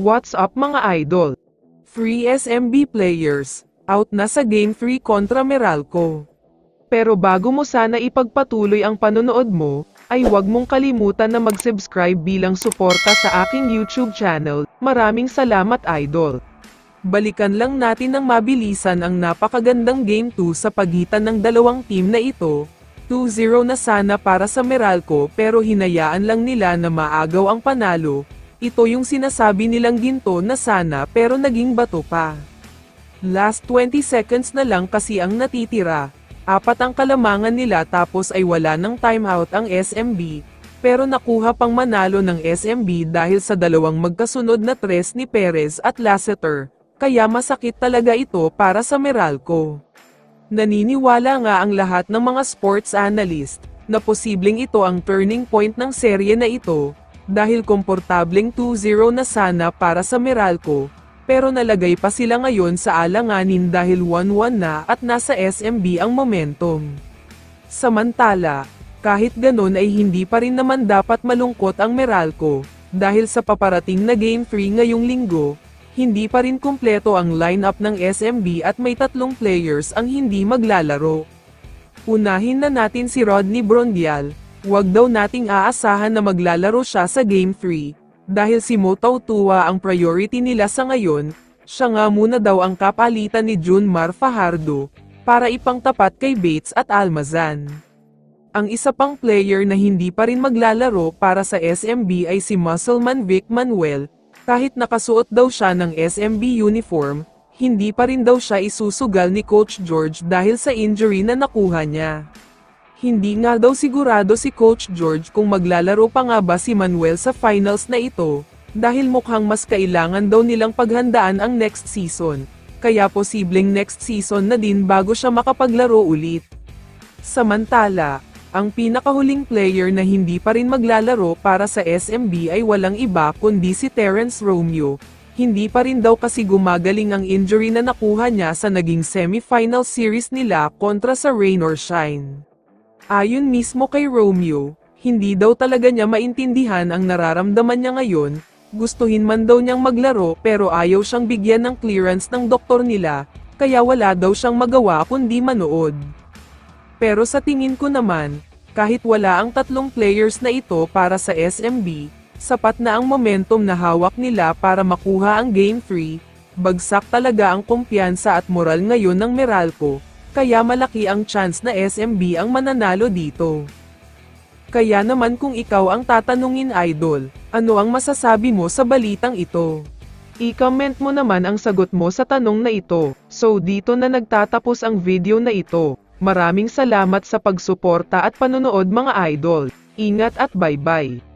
What's up mga idol? Free SMB players, out na sa Game 3 kontra Meralco. Pero bago mo sana ipagpatuloy ang panonood mo, ay huwag mong kalimutan na mag-subscribe bilang suporta sa aking YouTube channel. Maraming salamat idol. Balikan lang natin ng mabilisan ang napakagandang Game 2 sa pagitan ng dalawang team na ito. 2-0 na sana para sa Meralco pero hinayaan lang nila na maagaw ang panalo. Ito yung sinasabi nilang ginto na sana pero naging bato pa. Last 20 seconds na lang kasi ang natitira. Apat ang kalamangan nila tapos ay wala ng timeout ang SMB. Pero nakuha pang manalo ng SMB dahil sa dalawang magkasunod na tres ni Perez at Lasseter. Kaya masakit talaga ito para sa Meralco. Naniniwala nga ang lahat ng mga sports analyst na posibleng ito ang turning point ng serye na ito dahil komportableng 2-0 na sana para sa Meralco pero nalagay pa sila ngayon sa alanganin dahil 1-1 na at nasa SMB ang momentum. Samantala, kahit ganon ay hindi pa rin naman dapat malungkot ang Meralco dahil sa paparating na Game 3 ngayong linggo, hindi pa rin kumpleto ang lineup ng SMB at may tatlong players ang hindi maglalaro. Unahin na natin si Rodney Brondial, huwag daw nating aasahan na maglalaro siya sa Game 3, dahil si Motaw Tua ang priority nila sa ngayon, siya nga muna daw ang kapalitan ni Junmar Fajardo, para ipangtapat kay Bates at Almazan. Ang isa pang player na hindi pa rin maglalaro para sa SMB ay si Muscleman Vic Manuel, kahit nakasuot daw siya ng SMB uniform, hindi pa rin daw siya isusugal ni Coach George dahil sa injury na nakuha niya. Hindi nga daw sigurado si Coach George kung maglalaro pa nga ba si Manuel sa finals na ito, dahil mukhang mas kailangan daw nilang paghandaan ang next season, kaya posibleng next season na din bago siya makapaglaro ulit. Samantala, ang pinakahuling player na hindi pa rin maglalaro para sa SMB ay walang iba kundi si Terence Romeo. Hindi pa rin daw kasi gumagaling ang injury na nakuha niya sa naging semi-final series nila kontra sa Rain or Shine. Ayon mismo kay Romeo, hindi daw talaga niya maintindihan ang nararamdaman niya ngayon, gustuhin man daw niyang maglaro pero ayaw siyang bigyan ng clearance ng doktor nila, kaya wala daw siyang magawa kundi manood. Pero sa tingin ko naman, kahit wala ang tatlong players na ito para sa SMB, sapat na ang momentum na hawak nila para makuha ang Game 3, bagsak talaga ang kumpiyansa at moral ngayon ng Meralco, kaya malaki ang chance na SMB ang mananalo dito. Kaya naman kung ikaw ang tatanungin idol, ano ang masasabi mo sa balitang ito? I-comment mo naman ang sagot mo sa tanong na ito. So dito na nagtatapos ang video na ito. Maraming salamat sa pagsuporta at panonood mga idol. Ingat at bye-bye.